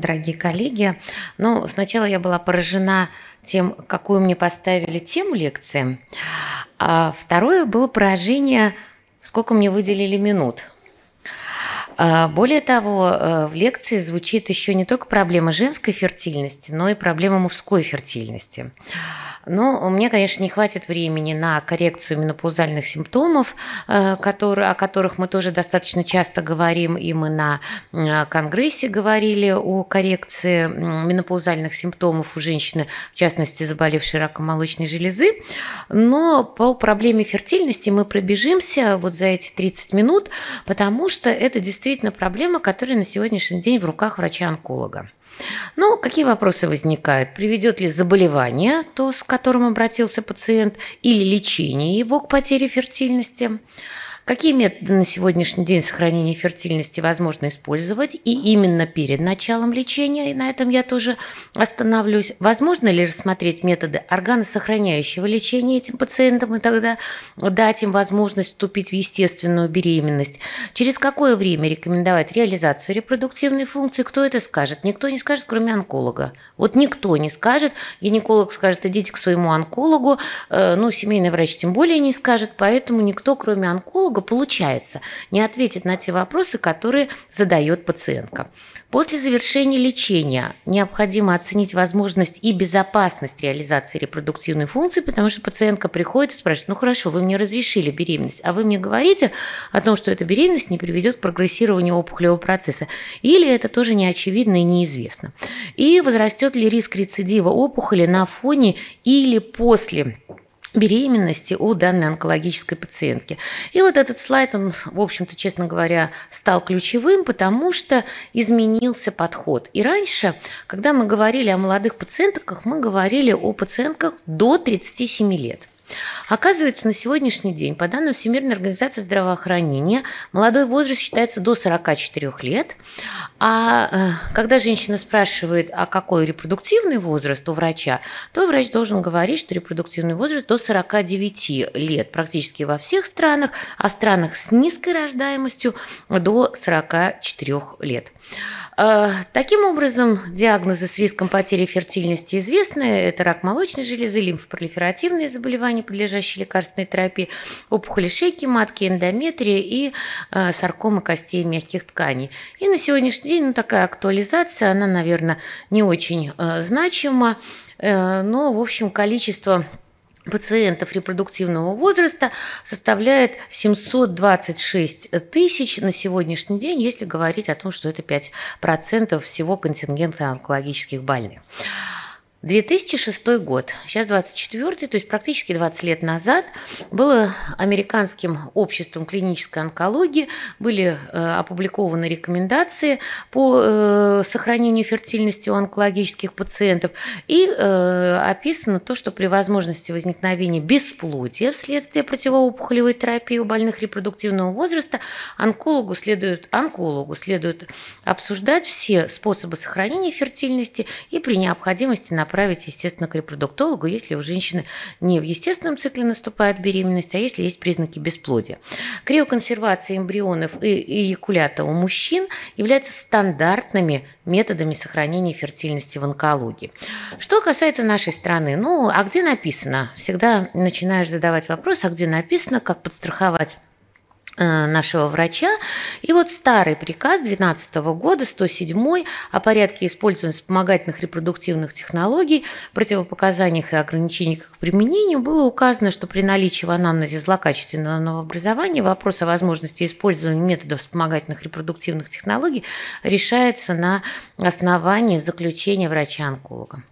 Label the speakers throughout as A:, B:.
A: Дорогие коллеги, ну, сначала я была поражена тем, какую мне поставили тему лекции, а второе было поражение, сколько мне выделили минут. А, более того, э, в лекции звучит еще не только проблема женской фертильности, но и проблема мужской фертильности. Но мне, конечно, не хватит времени на коррекцию менопаузальных симптомов, э, которые, о которых мы тоже достаточно часто говорим, и мы на конгрессе говорили о коррекции менопаузальных симптомов у женщины, в частности, заболевшей раком молочной железы. Но по проблеме фертильности мы пробежимся вот за эти 30 минут, потому что это действительно проблема, которая на сегодняшний день в руках врача-онколога. Ну, какие вопросы возникают? Приведет ли заболевание, то, с которым обратился пациент, или лечение его к потере фертильности? Какие методы на сегодняшний день сохранения фертильности возможно использовать и именно перед началом лечения, и на этом я тоже остановлюсь. Возможно ли рассмотреть методы органосохраняющего лечения этим пациентам и тогда дать им возможность вступить в естественную беременность? Через какое время рекомендовать реализацию репродуктивной функции? Кто это скажет? Никто не скажет, кроме онколога. Вот никто не скажет. Гинеколог скажет, идите к своему онкологу, э, ну, семейный врач тем более не скажет, поэтому никто, кроме онколога, психолога получается не ответить на те вопросы, которые задает пациентка. После завершения лечения необходимо оценить возможность и безопасность реализации репродуктивной функции, потому что пациентка приходит и спрашивает, ну хорошо, вы мне разрешили беременность, а вы мне говорите о том, что эта беременность не приведет к прогрессированию опухолевого процесса, или это тоже не очевидно и неизвестно. И возрастет ли риск рецидива опухоли на фоне или после беременности у данной онкологической пациентки. И вот этот слайд, он, в общем-то, честно говоря, стал ключевым, потому что изменился подход. И раньше, когда мы говорили о молодых пациентках, мы говорили о пациентках до 37 лет. Оказывается, на сегодняшний день, по данным Всемирной организации здравоохранения, молодой возраст считается до 44 лет. А э, когда женщина спрашивает, а какой репродуктивный возраст у врача, то врач должен говорить, что репродуктивный возраст до 49 лет практически во всех странах, а в странах с низкой рождаемостью до 44 лет. Э, таким образом, диагнозы с риском потери фертильности известны. Это рак молочной железы, лимфопролиферативные заболевания, подлежащие лекарственной терапии, опухоли шейки матки, эндометрия и э, саркома костей мягких тканей. И на сегодняшний день ну, такая актуализация, она, наверное, не очень э, значима, но, в общем, количество пациентов репродуктивного возраста составляет 726 тысяч на сегодняшний день, если говорить о том, что это 5% всего контингента онкологических больных. 2006 год, сейчас 24 то есть практически 20 лет назад, было американским обществом клинической онкологии, были э, опубликованы рекомендации по э, сохранению фертильности у онкологических пациентов и э, описано то, что при возможности возникновения бесплодия вследствие противоопухолевой терапии у больных репродуктивного возраста онкологу следует, онкологу следует обсуждать все способы сохранения фертильности и при необходимости на направить, естественно, к репродуктологу, если у женщины не в естественном цикле наступает беременность, а если есть признаки бесплодия. Криоконсервация эмбрионов и эякулята у мужчин являются стандартными методами сохранения фертильности в онкологии. Что касается нашей страны, ну, а где написано? Всегда начинаешь задавать вопрос, а где написано, как подстраховать нашего врача. И вот старый приказ 2012 года, 107 о порядке использования вспомогательных репродуктивных технологий, противопоказаниях и ограничениях к применению было указано, что при наличии в анамнезе злокачественного новообразования вопрос о возможности использования методов вспомогательных репродуктивных технологий решается на основании заключения врача-онколога.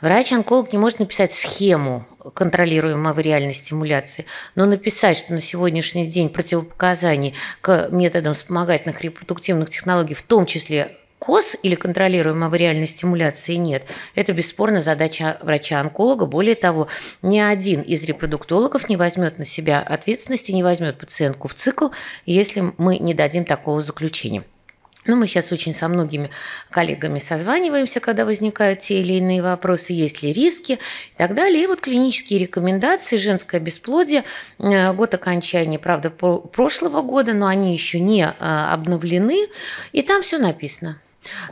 A: Врач-онколог не может написать схему контролируемой авариальной стимуляции, но написать, что на сегодняшний день противопоказаний к методам вспомогательных репродуктивных технологий, в том числе КОС или контролируемой авариальной стимуляции нет. Это бесспорно задача врача-онколога. Более того, ни один из репродуктологов не возьмет на себя ответственности, не возьмет пациентку в цикл, если мы не дадим такого заключения. Ну, мы сейчас очень со многими коллегами созваниваемся, когда возникают те или иные вопросы, есть ли риски и так далее. И вот клинические рекомендации, женское бесплодие, э, год окончания, правда, прошлого года, но они еще не э, обновлены, и там все написано.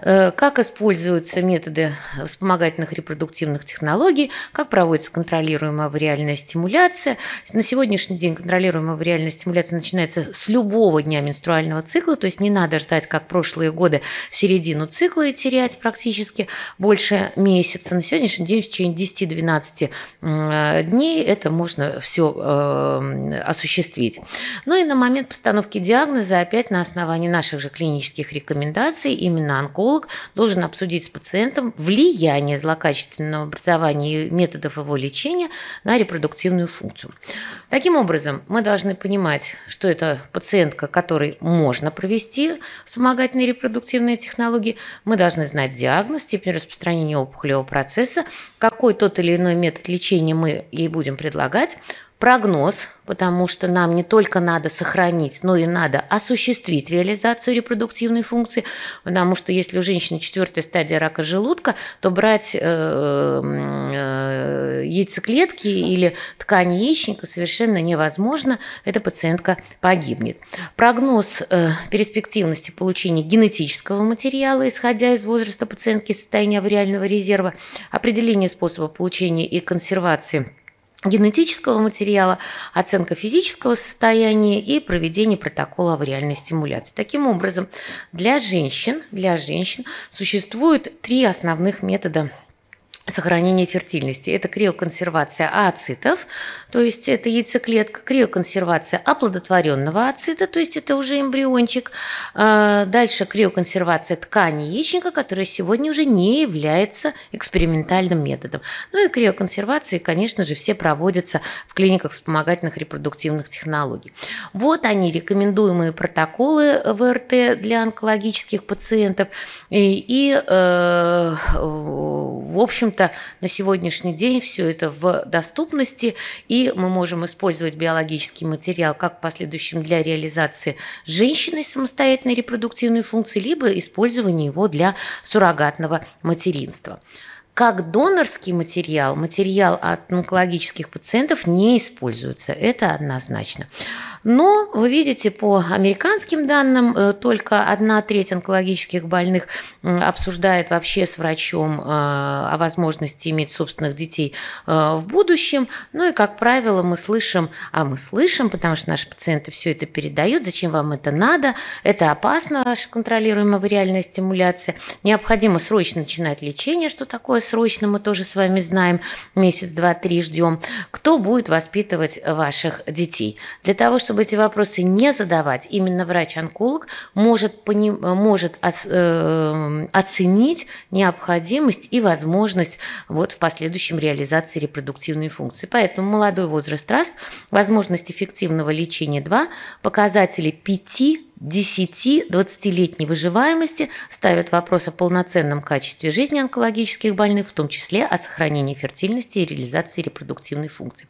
A: Э, как используются методы вспомогательных репродуктивных технологий, как проводится контролируемая вариальная стимуляция. На сегодняшний день контролируемая вариальная стимуляция начинается с любого дня менструального цикла, то есть не надо ждать, как прошлые годы, середину цикла и терять практически больше месяца. На сегодняшний день в течение 10-12 э, дней это можно все э, осуществить. Ну и на момент постановки диагноза опять на основании наших же клинических рекомендаций именно онколог должен обсудить с пациентом влияние злокачественного образования и методов его лечения на репродуктивную функцию. Таким образом, мы должны понимать, что это пациентка, которой можно провести вспомогательные репродуктивные технологии. Мы должны знать диагноз, степень распространения опухолевого процесса, какой тот или иной метод лечения мы ей будем предлагать, прогноз, потому что нам не только надо сохранить, но и надо осуществить реализацию репродуктивной функции, потому что если у женщины четвертая стадия рака желудка, то брать э, э, яйцеклетки или ткани яичника совершенно невозможно, эта пациентка погибнет. Прогноз э, перспективности получения генетического материала, исходя из возраста пациентки, состояния авариального резерва, определение способа получения и консервации – генетического материала, оценка физического состояния и проведение протокола авариальной стимуляции. Таким образом, для женщин, для женщин существует три основных метода сохранения фертильности. Это криоконсервация ооцитов, то есть это яйцеклетка, криоконсервация оплодотворенного ооцита, то есть это уже эмбриончик. А, дальше криоконсервация ткани яичника, которая сегодня уже не является экспериментальным методом. Ну и криоконсервации, конечно же, все проводятся в клиниках вспомогательных репродуктивных технологий. Вот они, рекомендуемые протоколы ВРТ для онкологических пациентов. И, и э, в общем общем-то, на сегодняшний день все это в доступности, и мы можем использовать биологический материал как в последующем для реализации женщины самостоятельной репродуктивной функции, либо использования его для суррогатного материнства. Как донорский материал, материал от онкологических пациентов не используется, это однозначно. Но, вы видите, по американским данным, э, только одна треть онкологических больных обсуждает вообще с врачом э, о возможности иметь собственных детей э, в будущем. Ну и, как правило, мы слышим, а мы слышим, потому что наши пациенты все это передают, зачем вам это надо, это опасно, ваша контролируемая вариальная стимуляция, необходимо срочно начинать лечение, что такое срочно, мы тоже с вами знаем, месяц, два, три ждем. Кто будет воспитывать ваших детей? Для того, чтобы чтобы эти вопросы не задавать, именно врач-онколог может, пони, может э, оценить необходимость и возможность вот в последующем реализации репродуктивной функции. Поэтому молодой возраст раз, возможность эффективного лечения 2, показатели 5 10-20-летней выживаемости ставят вопрос о полноценном качестве жизни онкологических больных, в том числе о сохранении фертильности и реализации репродуктивной функции.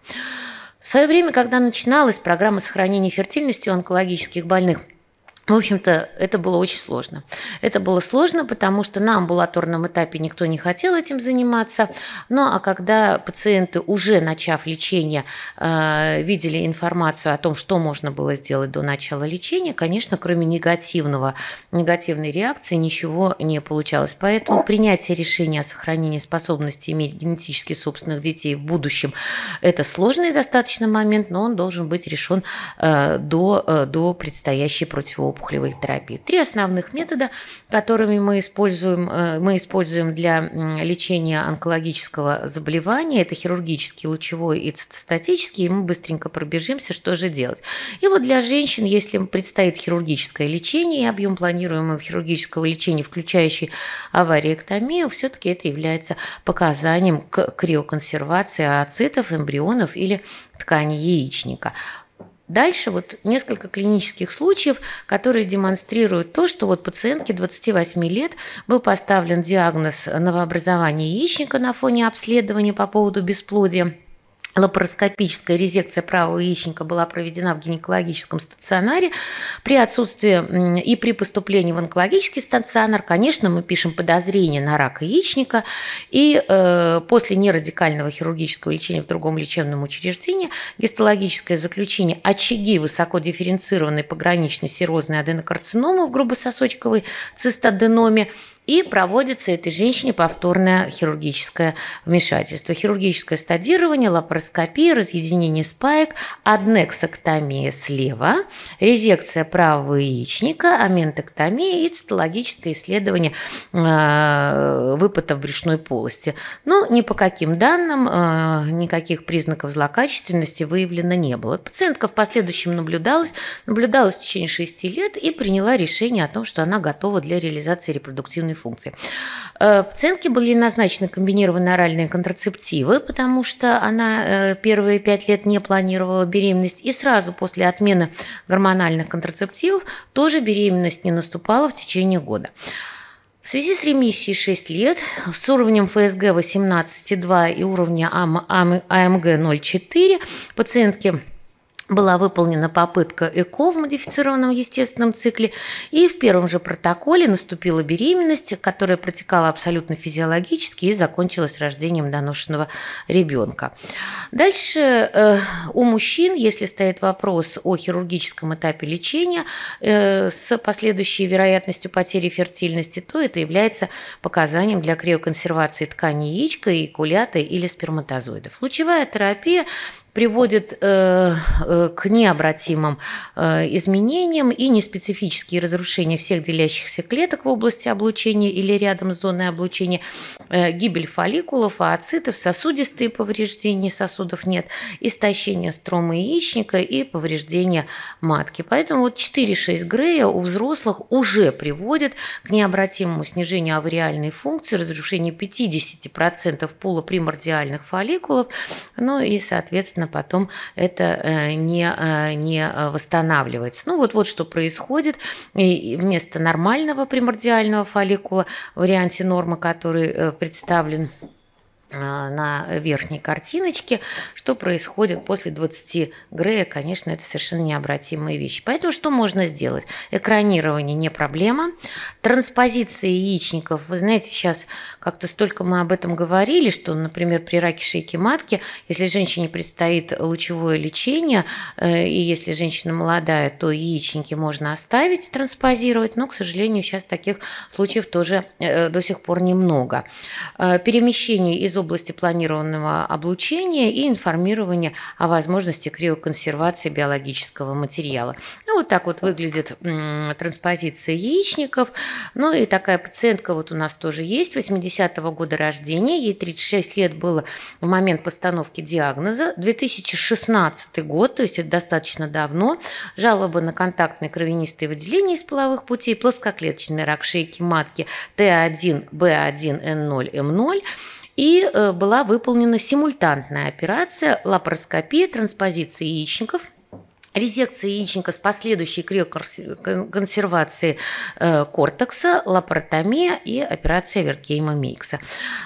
A: В свое время, когда начиналась программа сохранения фертильности у онкологических больных – в общем-то, это было очень сложно. Это было сложно, потому что на амбулаторном этапе никто не хотел этим заниматься. Ну а когда пациенты, уже начав лечение, э, видели информацию о том, что можно было сделать до начала лечения, конечно, кроме негативного, негативной реакции ничего не получалось. Поэтому принятие решения о сохранении способности иметь генетически собственных детей в будущем – это сложный достаточно момент, но он должен быть решен э, до, э, до предстоящей противоопухолевой опухолевой терапии. Три основных метода, которыми мы используем, э, мы используем для лечения онкологического заболевания. Это хирургический, лучевой и цитостатический. И мы быстренько пробежимся, что же делать. И вот для женщин, если предстоит хирургическое лечение и объем планируемого хирургического лечения, включающий авариэктомию, все-таки это является показанием к криоконсервации ооцитов, эмбрионов или ткани яичника. Дальше вот несколько клинических случаев, которые демонстрируют то, что вот пациентке 28 лет был поставлен диагноз новообразования яичника на фоне обследования по поводу бесплодия лапароскопическая резекция правого яичника была проведена в гинекологическом стационаре. При отсутствии и при поступлении в онкологический стационар, конечно, мы пишем подозрение на рак яичника. И э, после нерадикального хирургического лечения в другом лечебном учреждении гистологическое заключение очаги высокодифференцированной пограничной серозной аденокарциномы в грубососочковой цистоденоме и проводится этой женщине повторное хирургическое вмешательство. Хирургическое стадирование, лапароскопия, разъединение спаек, аднексоктомия слева, резекция правого яичника, аментоктомия и цитологическое исследование э, выпада в брюшной полости. Но ни по каким данным э, никаких признаков злокачественности выявлено не было. Пациентка в последующем наблюдалась, наблюдалась в течение 6 лет и приняла решение о том, что она готова для реализации репродуктивной функции. Э, пациентке были назначены комбинированные оральные контрацептивы, потому что она э, первые пять лет не планировала беременность, и сразу после отмены гормональных контрацептивов тоже беременность не наступала в течение года. В связи с ремиссией 6 лет, с уровнем ФСГ 18,2 и уровня АМГ 0,4 пациентки была выполнена попытка ЭКО в модифицированном естественном цикле, и в первом же протоколе наступила беременность, которая протекала абсолютно физиологически и закончилась рождением доношенного ребенка. Дальше э, у мужчин, если стоит вопрос о хирургическом этапе лечения э, с последующей вероятностью потери фертильности, то это является показанием для криоконсервации ткани яичка, эякулята или сперматозоидов. Лучевая терапия приводит э, э, к необратимым э, изменениям и неспецифические разрушения всех делящихся клеток в области облучения или рядом с зоной облучения, гибель фолликулов, ооцитов, сосудистые повреждения сосудов нет, истощение строма яичника и повреждения матки. Поэтому вот 4-6 Грея у взрослых уже приводит к необратимому снижению авариальной функции, разрушению 50% полупримордиальных фолликулов, ну и, соответственно, соответственно, потом это э, не, э, не восстанавливается. Ну вот, вот что происходит. И вместо нормального примордиального фолликула в варианте нормы, который э, представлен на верхней картиночке, что происходит после 20 Грея, конечно, это совершенно необратимые вещи. Поэтому что можно сделать? Экранирование не проблема. Транспозиция яичников, вы знаете, сейчас как-то столько мы об этом говорили, что, например, при раке шейки матки, если женщине предстоит лучевое лечение, э, и если женщина молодая, то яичники можно оставить, транспозировать, но, к сожалению, сейчас таких случаев тоже э, до сих пор немного. Э, перемещение из области планированного облучения и информирования о возможности криоконсервации биологического материала. Ну, вот так вот выглядит транспозиция яичников. Ну, и такая пациентка вот у нас тоже есть, 80-го года рождения, ей 36 лет было в момент постановки диагноза, 2016 год, то есть это достаточно давно, жалоба на контактные кровянистые выделения из половых путей, плоскоклеточный рак шейки матки Т1, Б1, Н0, М0, и э, была выполнена симультантная операция лапароскопия, транспозиции яичников – резекция яичника с последующей криоконсервацией э, кортекса, лапаротомия и операция Вертгейма Мейкса.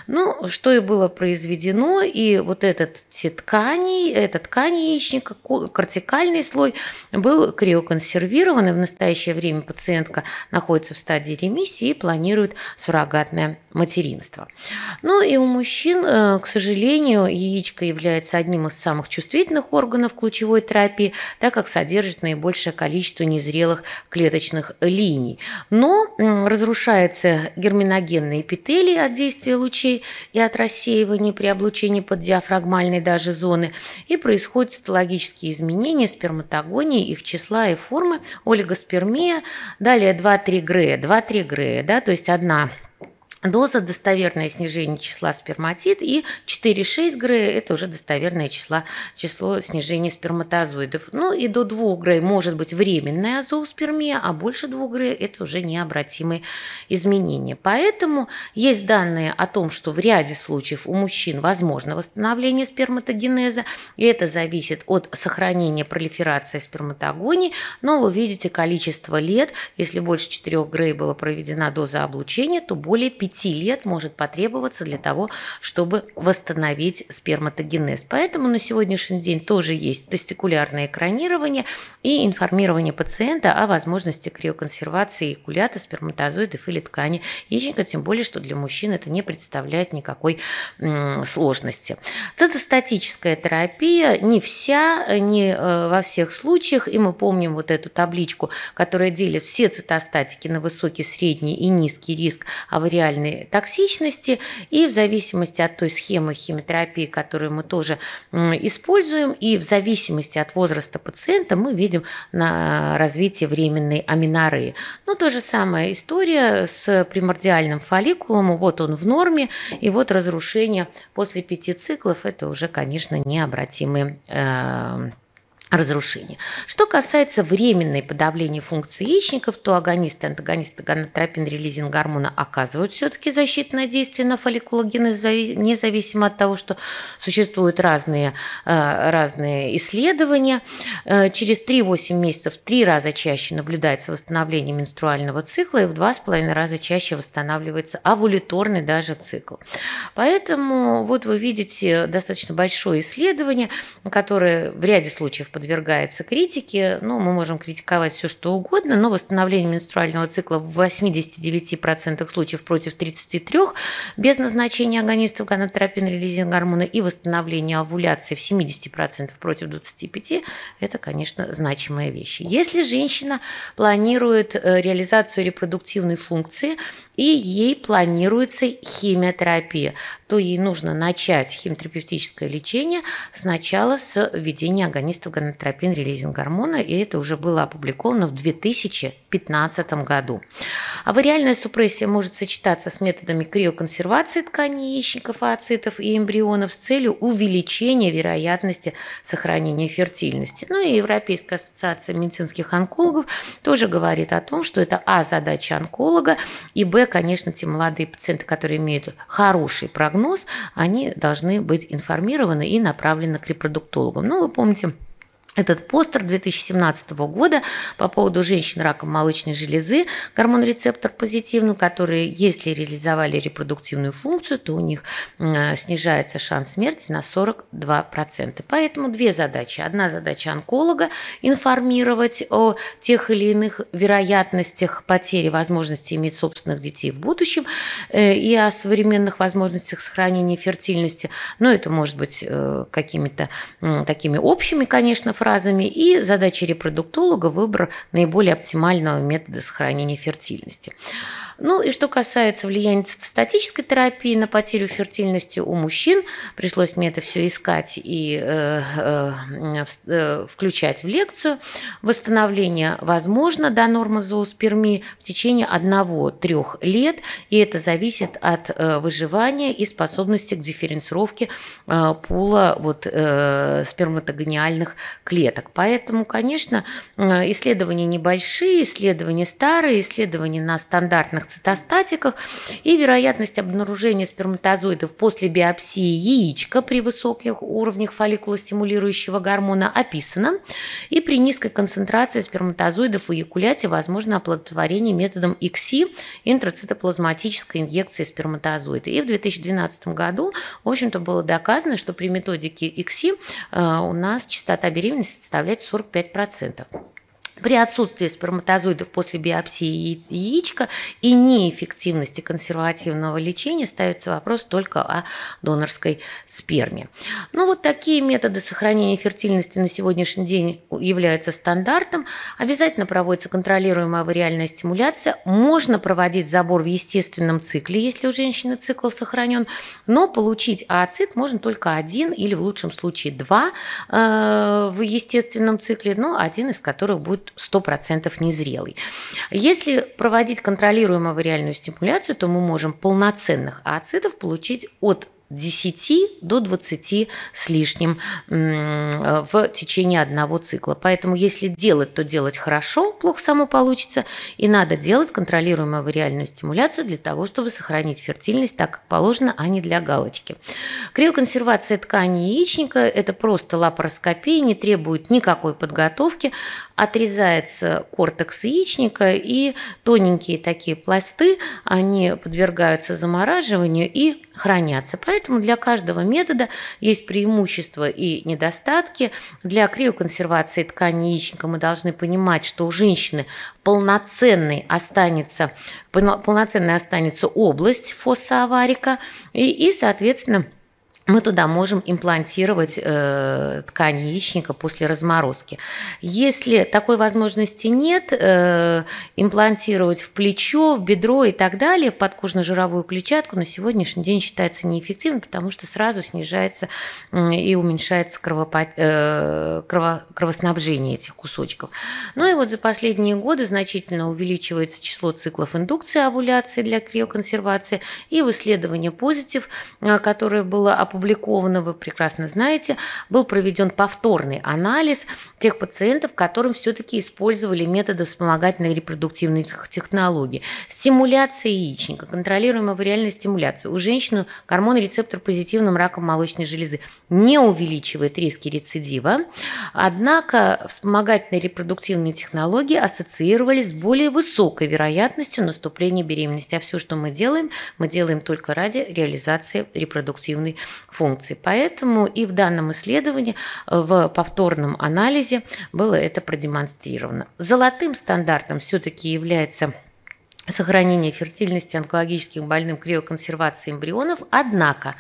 A: Ну, что и было произведено, и вот этот ткани, эта ткань яичника, кортикальный слой был криоконсервирован, и в настоящее время пациентка находится в стадии ремиссии и планирует суррогатное материнство. Ну и у мужчин, э, к сожалению, яичко является одним из самых чувствительных органов к лучевой терапии, так как содержит наибольшее количество незрелых клеточных линий. Но разрушается герминогенные эпителий от действия лучей и от рассеивания при облучении под диафрагмальной даже зоны, и происходят цитологические изменения сперматогонии, их числа и формы, олигоспермия, далее 2-3 грея, 2-3 грея, да, то есть одна Доза – достоверное снижение числа сперматид, и 4,6 Грея – это уже достоверное число, число снижения сперматозоидов. Ну и до 2 Грея может быть временная азооспермия, а больше 2 Грея – это уже необратимые изменения. Поэтому есть данные о том, что в ряде случаев у мужчин возможно восстановление сперматогенеза, и это зависит от сохранения пролиферации сперматогоний, но вы видите количество лет, если больше 4 Грея была проведена доза облучения, то более 5 5 лет может потребоваться для того, чтобы восстановить сперматогенез. Поэтому на сегодняшний день тоже есть тестикулярное экранирование и информирование пациента о возможности криоконсервации экулята, сперматозоидов или ткани яичника, тем более, что для мужчин это не представляет никакой сложности. Цитостатическая терапия не вся, не э, во всех случаях, и мы помним вот эту табличку, которая делит все цитостатики на высокий, средний и низкий риск авариальной токсичности, и в зависимости от той схемы химиотерапии, которую мы тоже используем, и в зависимости от возраста пациента мы видим на развитие временной аминореи. Ну, то же самая история с примордиальным фолликулом, вот он в норме, и вот разрушение после пяти циклов, это уже, конечно, необратимые э, разрушения. Что касается временной подавления функции яичников, то агонисты, антагонисты гонотропин релизинг гормона оказывают все-таки защитное действие на фолликулогенез, независимо от того, что существуют разные, э, разные исследования. Э, через 3-8 месяцев 3 раза чаще наблюдается восстановление менструального цикла и в 2,5 раза чаще восстанавливается овуляторный даже цикл. Поэтому вот вы видите достаточно большое исследование, которое в ряде случаев подвергается критике. Ну, мы можем критиковать все, что угодно, но восстановление менструального цикла в 89% случаев против 33% без назначения агонистов гонотропин релизинг гормона и восстановление овуляции в 70% против 25% – это, конечно, значимые вещи. Если женщина планирует э, реализацию репродуктивной функции и ей планируется химиотерапия, то ей нужно начать химиотерапевтическое лечение сначала с введения агонистов гонотропин релизинг гормона, и это уже было опубликовано в 2015 году. Авариальная супрессия может сочетаться с методами криоконсервации тканей яичников, ооцитов и эмбрионов с целью увеличения вероятности сохранения фертильности. Ну и Европейская ассоциация медицинских онкологов тоже говорит о том, что это А задача онколога, и Б, конечно, те молодые пациенты, которые имеют хороший прогноз, они должны быть информированы и направлены к репродуктологам. Ну, вы помните, этот постер 2017 года по поводу женщин раком молочной железы, гормон-рецептор позитивный, которые, если реализовали репродуктивную функцию, то у них э, снижается шанс смерти на 42%. Поэтому две задачи. Одна задача онколога – информировать о тех или иных вероятностях потери возможности иметь собственных детей в будущем э, и о современных возможностях сохранения фертильности. Но это может быть э, какими-то такими общими, конечно, фразами, и задача репродуктолога – выбор наиболее оптимального метода сохранения фертильности. Ну и что касается влияния цитостатической терапии на потерю фертильности у мужчин, пришлось мне это все искать и э, э, э, включать в лекцию. Восстановление возможно до нормы зооспермии в течение 1-3 лет, и это зависит от э, выживания и способности к дифференцировке э, пула вот, э, сперматогониальных клеток. Поэтому, конечно, э, исследования небольшие, исследования старые, исследования на стандартных цитостатиках и вероятность обнаружения сперматозоидов после биопсии яичка при высоких уровнях фолликулостимулирующего гормона описана. И при низкой концентрации сперматозоидов в эякуляте возможно оплодотворение методом ИКСИ, интрацитоплазматической инъекции сперматозоида. И в 2012 году, в общем-то, было доказано, что при методике ИКСИ э, у нас частота беременности составляет 45%. При отсутствии сперматозоидов после биопсии яичка и неэффективности консервативного лечения ставится вопрос только о донорской сперме. Ну вот такие методы сохранения фертильности на сегодняшний день являются стандартом. Обязательно проводится контролируемая авариальная стимуляция. Можно проводить забор в естественном цикле, если у женщины цикл сохранен, но получить ооцит можно только один или в лучшем случае два э, в естественном цикле, но один из которых будет 100% незрелый. Если проводить контролируемую авариальную стимуляцию, то мы можем полноценных ооцитов получить от 10 до 20 с лишним в течение одного цикла. Поэтому если делать, то делать хорошо, плохо само получится, и надо делать контролируемую вариальную стимуляцию для того, чтобы сохранить фертильность так, как положено, а не для галочки. Криоконсервация ткани яичника – это просто лапароскопия, не требует никакой подготовки, отрезается кортекс яичника, и тоненькие такие пласты, они подвергаются замораживанию и хранятся. Поэтому для каждого метода есть преимущества и недостатки. Для криоконсервации ткани яичника мы должны понимать, что у женщины полноценной останется, полноценной останется область фосса аварика, и, и соответственно, мы туда можем имплантировать э, ткань яичника после разморозки. Если такой возможности нет, э, имплантировать в плечо, в бедро и так далее, в подкожно-жировую клетчатку на сегодняшний день считается неэффективным, потому что сразу снижается э, и уменьшается кровопот... э, крово... кровоснабжение этих кусочков. Ну и вот за последние годы значительно увеличивается число циклов индукции овуляции для криоконсервации и в исследовании позитив, э, которое было опубликовано опубликовано, вы прекрасно знаете, был проведен повторный анализ тех пациентов, которым все-таки использовали методы вспомогательной репродуктивной технологии. Стимуляция яичника, контролируемая вариальная стимуляция. У женщины гормонный рецептор позитивным раком молочной железы не увеличивает риски рецидива, однако вспомогательные репродуктивные технологии ассоциировались с более высокой вероятностью наступления беременности. А все, что мы делаем, мы делаем только ради реализации репродуктивной функций. Поэтому и в данном исследовании, в повторном анализе было это продемонстрировано. Золотым стандартом все-таки является сохранение фертильности онкологических больным криоконсервации эмбрионов. Однако,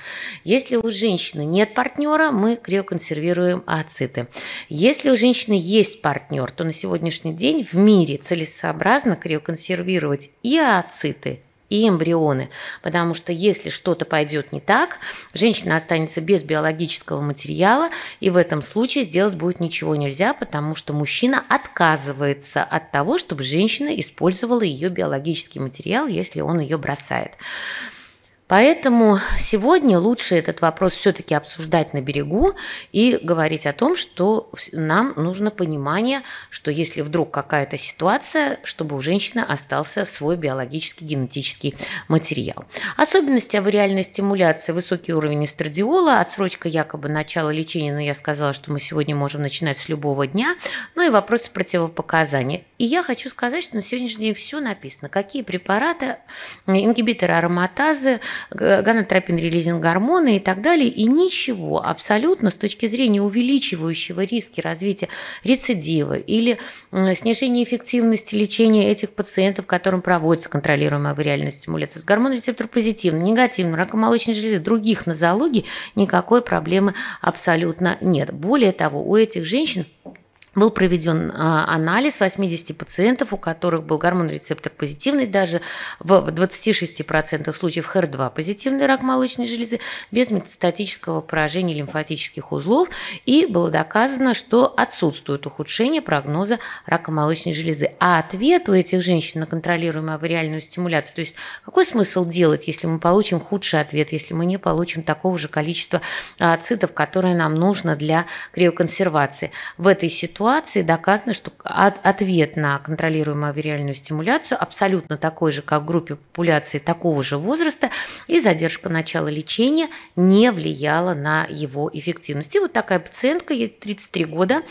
A: если у женщины нет партнера, мы криоконсервируем ооциты. Если у женщины есть партнер, то на сегодняшний день в мире целесообразно криоконсервировать и ооциты, и эмбрионы. Потому что если что-то пойдет не так, женщина останется без биологического материала, и в этом случае сделать будет ничего нельзя, потому что мужчина отказывается от того, чтобы женщина использовала ее биологический материал, если он ее бросает. Поэтому сегодня лучше этот вопрос все-таки обсуждать на берегу и говорить о том, что нам нужно понимание, что если вдруг какая-то ситуация, чтобы у женщины остался свой биологический генетический материал. Особенности авариальной стимуляции, высокий уровень эстрадиола, отсрочка якобы начала лечения, но я сказала, что мы сегодня можем начинать с любого дня, ну и вопросы противопоказаний. И я хочу сказать, что на сегодняшний день все написано, какие препараты, ингибиторы ароматазы, гонотропин-релизинг гормоны и так далее, и ничего абсолютно с точки зрения увеличивающего риски развития рецидива или снижения эффективности лечения этих пациентов, которым проводится контролируемая вариальная стимуляция с гормоном рецептор позитивным, негативным, раком молочной железы, других нозологий никакой проблемы абсолютно нет. Более того, у этих женщин был проведен а, анализ 80 пациентов, у которых был гормон-рецептор позитивный, даже в 26% случаев HER2 позитивный рак молочной железы, без метастатического поражения лимфатических узлов, и было доказано, что отсутствует ухудшение прогноза рака молочной железы. А ответ у этих женщин на контролируемую авариальную стимуляцию, то есть какой смысл делать, если мы получим худший ответ, если мы не получим такого же количества а, цитов, которое нам нужно для криоконсервации. В этой ситуации ситуации доказано, что ответ на контролируемую авиальную стимуляцию абсолютно такой же, как в группе популяции такого же возраста, и задержка начала лечения не влияла на его эффективность. И вот такая пациентка, ей 33 года,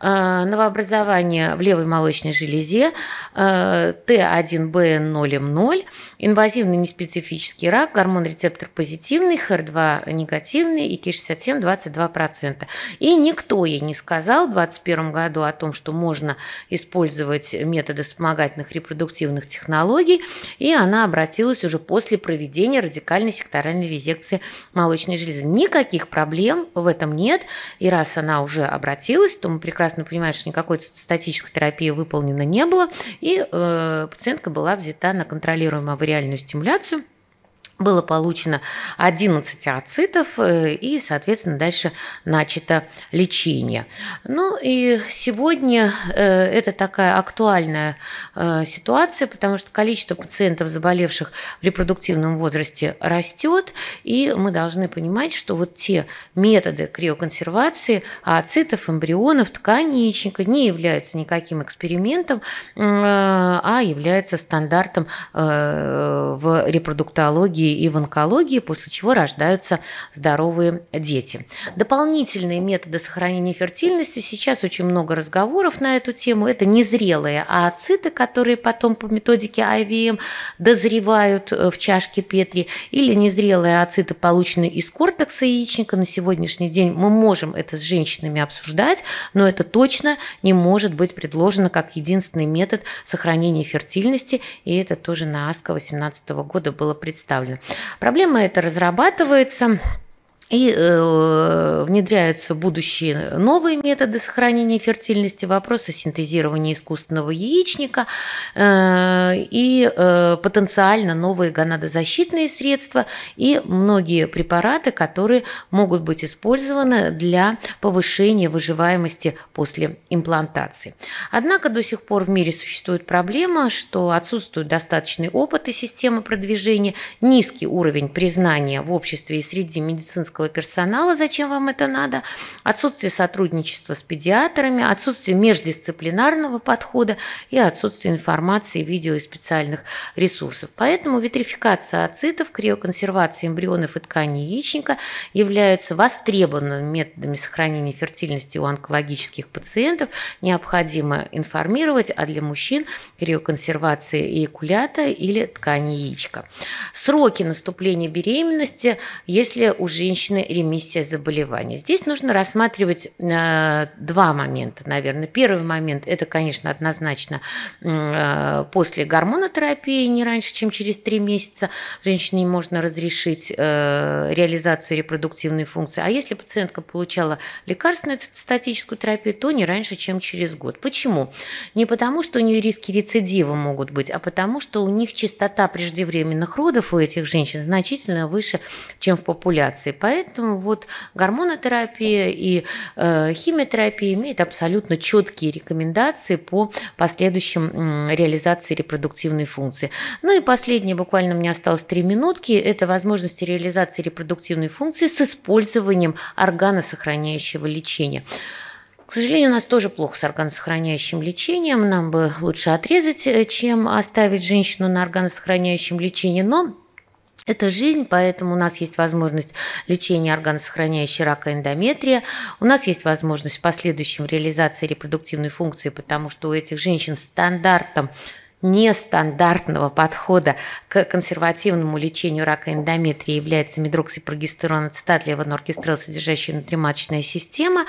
A: э, новообразование в левой молочной железе, э, Т1БН0М0, инвазивный неспецифический рак, гормон-рецептор позитивный, ХЕР2 негативный и Ки-67 22%. И никто ей не сказал в 2021 году о том, что можно использовать методы вспомогательных репродуктивных технологий, и она обратилась уже после проведения радикальной секторальной резекции молочной железы. Никаких проблем в этом нет, и раз она уже обратилась, то мы прекрасно понимаем, что никакой статической терапии выполнено не было, и э, пациентка была взята на контролируемую авариальную стимуляцию – было получено 11 ацитов э, и, соответственно, дальше начато лечение. Ну и сегодня э, это такая актуальная э, ситуация, потому что количество пациентов, заболевших в репродуктивном возрасте, растет, и мы должны понимать, что вот те методы криоконсервации ацитов, эмбрионов, тканей яичника не являются никаким экспериментом, а являются стандартом в репродуктологии и в онкологии, после чего рождаются здоровые дети. Дополнительные методы сохранения фертильности, сейчас очень много разговоров на эту тему, это незрелые ооциты, которые потом по методике IVM дозревают э, в чашке Петри, или незрелые ооциты, полученные из кортекса яичника. На сегодняшний день мы можем это с женщинами обсуждать, но это точно не может быть предложено как единственный метод сохранения фертильности, и это тоже на АСКО 2018 года было представлено. Проблема эта разрабатывается. И э, внедряются будущие новые методы сохранения фертильности, вопросы синтезирования искусственного яичника э, и э, потенциально новые гонадозащитные средства и многие препараты, которые могут быть использованы для повышения выживаемости после имплантации. Однако до сих пор в мире существует проблема, что отсутствует достаточный опыт и система продвижения, низкий уровень признания в обществе и среди медицинского медицинского персонала, зачем вам это надо, отсутствие сотрудничества с педиатрами, отсутствие междисциплинарного подхода и отсутствие информации, видео и специальных ресурсов. Поэтому витрификация ацитов, криоконсервация эмбрионов и тканей яичника являются востребованными методами сохранения фертильности у онкологических пациентов. Необходимо информировать, а для мужчин криоконсервация эякулята или ткани яичка. Сроки наступления беременности, если у женщины частичная ремиссия заболевания. Здесь нужно рассматривать э, два момента, наверное. Первый момент – это, конечно, однозначно э, после гормонотерапии, не раньше, чем через три месяца женщине можно разрешить э, реализацию репродуктивной функции. А если пациентка получала лекарственную статическую терапию, то не раньше, чем через год. Почему? Не потому, что у нее риски рецидива могут быть, а потому, что у них частота преждевременных родов у этих женщин значительно выше, чем в популяции. Поэтому Поэтому вот гормонотерапия и э, химиотерапия имеют абсолютно четкие рекомендации по последующим э, реализации репродуктивной функции. Ну и последнее, буквально меня осталось три минутки, это возможности реализации репродуктивной функции с использованием органосохраняющего лечения. К сожалению, у нас тоже плохо с органосохраняющим лечением. Нам бы лучше отрезать, э, чем оставить женщину на органосохраняющем лечении. Но это жизнь, поэтому у нас есть возможность лечения органосохраняющей рака эндометрия. У нас есть возможность в последующем реализации репродуктивной функции, потому что у этих женщин стандартом нестандартного подхода к консервативному лечению рака эндометрии является медроксипрогестерон ацетат левоноркистрел, содержащая внутриматочная система.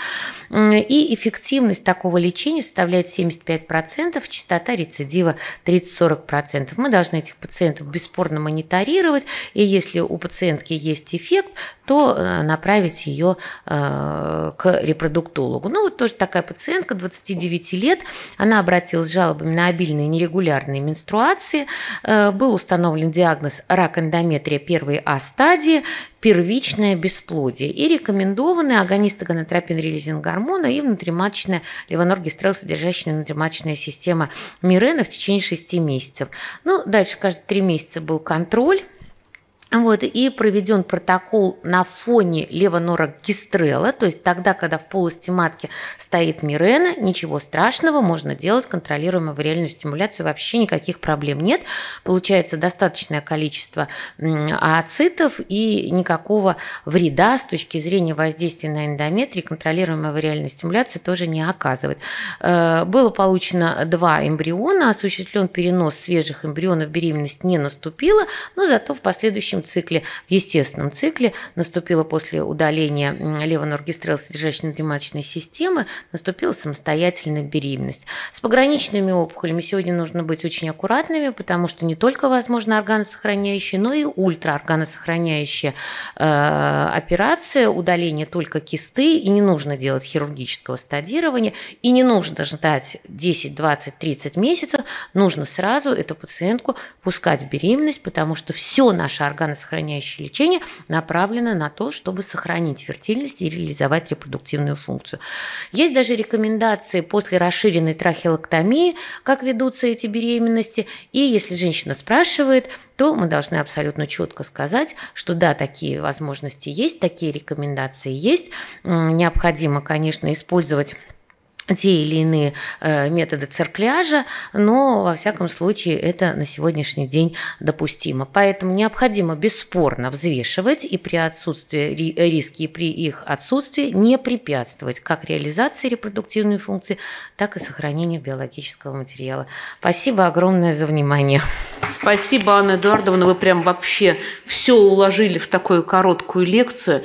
A: И эффективность такого лечения составляет 75%, частота рецидива 30-40%. Мы должны этих пациентов бесспорно мониторировать, и если у пациентки есть эффект, то э, направить ее э, к репродуктологу. Ну вот тоже такая пациентка, 29 лет, она обратилась с жалобами на обильные нерегулярные регулярной менструации. Э, был установлен диагноз рак эндометрия первой А стадии, первичное бесплодие и рекомендованы агонисты гонотропин-релизинг гормона и внутриматочная левоноргистрел, содержащая внутриматочная система Мирена в течение 6 месяцев. Ну, дальше каждые 3 месяца был контроль вот, и проведен протокол на фоне левонорогистрела, то есть тогда, когда в полости матки стоит мирена, ничего страшного, можно делать контролируемую вариальную стимуляцию, вообще никаких проблем нет. Получается достаточное количество ооцитов и никакого вреда с точки зрения воздействия на эндометрий контролируемая вариальная стимуляция тоже не оказывает. Э, было получено два эмбриона, осуществлен перенос свежих эмбрионов, беременность не наступила, но зато в последующем естественном цикле, в естественном цикле наступило после удаления левоноргистрел, содержащей внутриматочной системы, наступила самостоятельная беременность. С пограничными опухолями сегодня нужно быть очень аккуратными, потому что не только возможно органосохраняющая, но и ультраорганосохраняющая э, операция, удаление только кисты, и не нужно делать хирургического стадирования, и не нужно ждать 10, 20, 30 месяцев, нужно сразу эту пациентку пускать в беременность, потому что все наше орган сохраняющее лечение направлено на то, чтобы сохранить фертильность и реализовать репродуктивную функцию. Есть даже рекомендации после расширенной трахеолоктомии, как ведутся эти беременности. И если женщина спрашивает, то мы должны абсолютно четко сказать, что да, такие возможности есть, такие рекомендации есть. Необходимо, конечно, использовать те или иные э, методы циркляжа, но во всяком случае это на сегодняшний день допустимо. Поэтому необходимо бесспорно взвешивать и при отсутствии риски, и при их отсутствии не препятствовать как реализации репродуктивной функции, так и сохранению биологического материала. Спасибо огромное за внимание.
B: Спасибо, Анна Эдуардовна, вы прям вообще все уложили в такую короткую лекцию.